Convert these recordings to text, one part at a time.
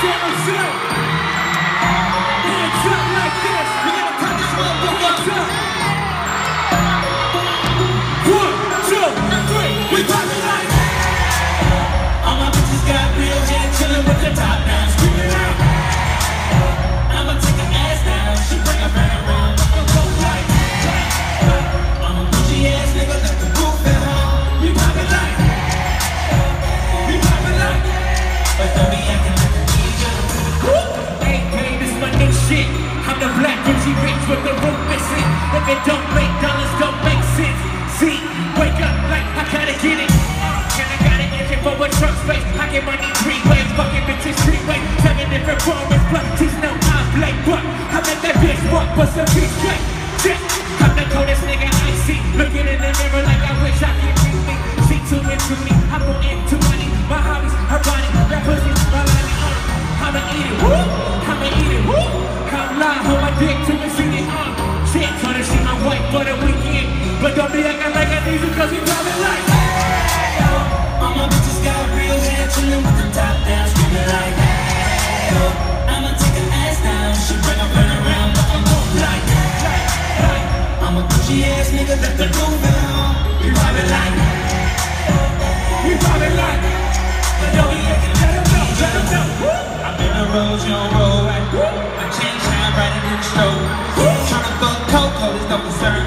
Você é shit. I'm the black Gucci Rich with the roof missing. If it don't make dollars, don't make sense. See, wake up like I gotta get it. And I got an engine for a truck space. I get money three ways, fucking bitches three ways. Seven different formats, plus teach no I play. But I make that bitch walk, but some bitch straight. I'm the coldest nigga. Cause we driving like Hey, yo. All my bitches got real hair, chillin' with the top down, like Hey, yo. I'ma take her ass down, she but like Hey, I'm a ass nigga. We like I I've a don't roll right. My chain shine brighter than the strobe. Tryna fuck Coco, there's no concern.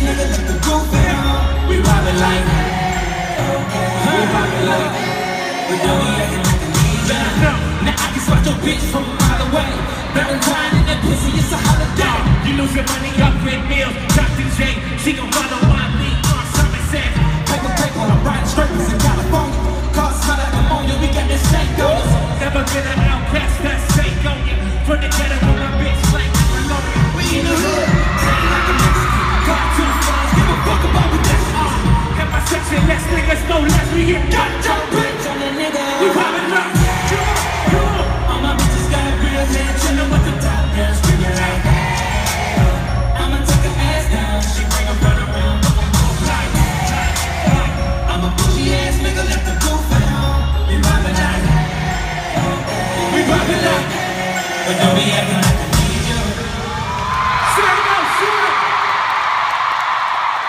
We robbin' like We like We like a. Now I can spot your bitch from. Valentine in that pussy, it's a holiday. You lose your money up meals Dr. J She gon' But don't be